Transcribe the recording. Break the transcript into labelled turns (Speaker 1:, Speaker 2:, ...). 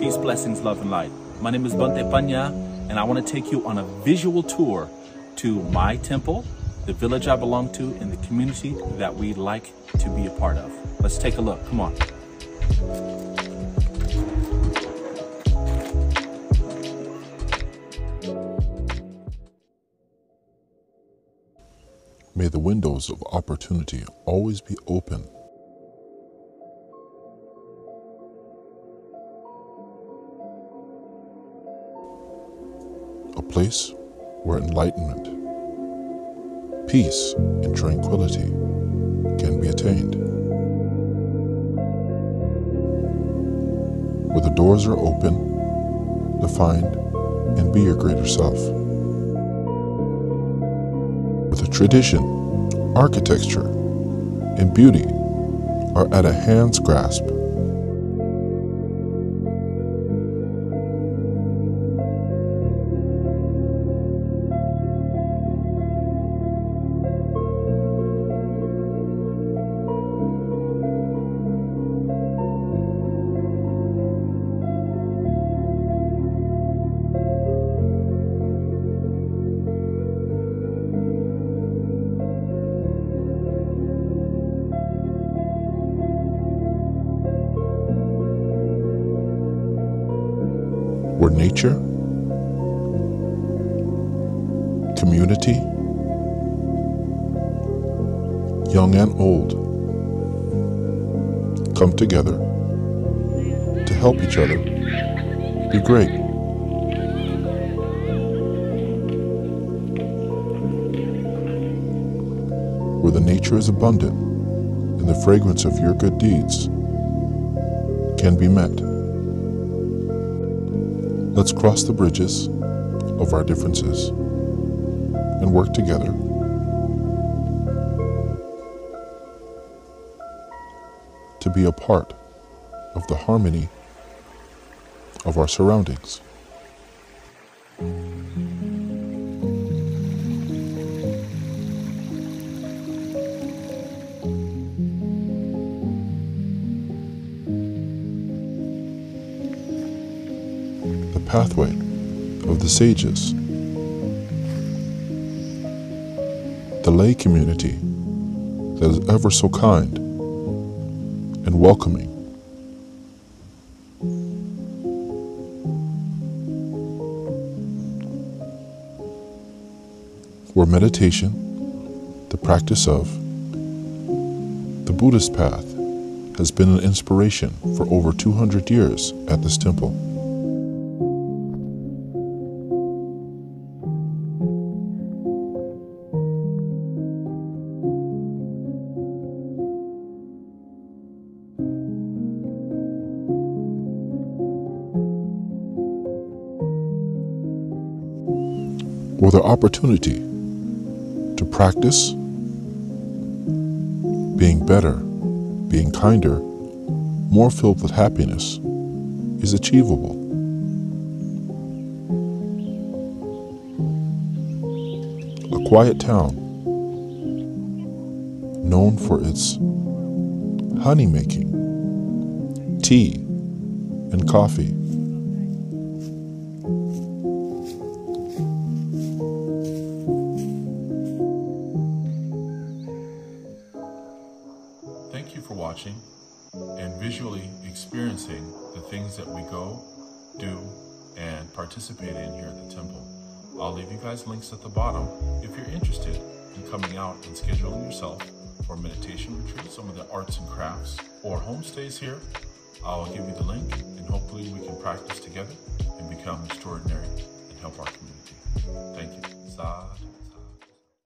Speaker 1: Peace, blessings, love, and light. My name is Bhante Panya, and I want to take you on a visual tour to my temple, the village I belong to, and the community that we like to be a part of. Let's take a look. Come on.
Speaker 2: May the windows of opportunity always be open. A place where enlightenment, peace, and tranquility can be attained. Where the doors are open to find and be your greater self with a tradition, architecture, and beauty are at a hand's grasp. Where nature, community, young and old, come together to help each other be great. Where the nature is abundant and the fragrance of your good deeds can be met. Let's cross the bridges of our differences and work together to be a part of the harmony of our surroundings. Pathway of the sages. The lay community that is ever so kind and welcoming. Where meditation, the practice of, the Buddhist path has been an inspiration for over 200 years at this temple. Or the opportunity to practice being better, being kinder, more filled with happiness is achievable. A quiet town known for its honey making, tea, and coffee.
Speaker 3: And visually experiencing the things that we go, do, and participate in here at the temple. I'll leave you guys links at the bottom if you're interested in coming out and scheduling yourself for meditation retreat, some of the arts and crafts, or homestays here. I'll give you the link and hopefully we can practice together and become extraordinary and help our community. Thank you. Zad.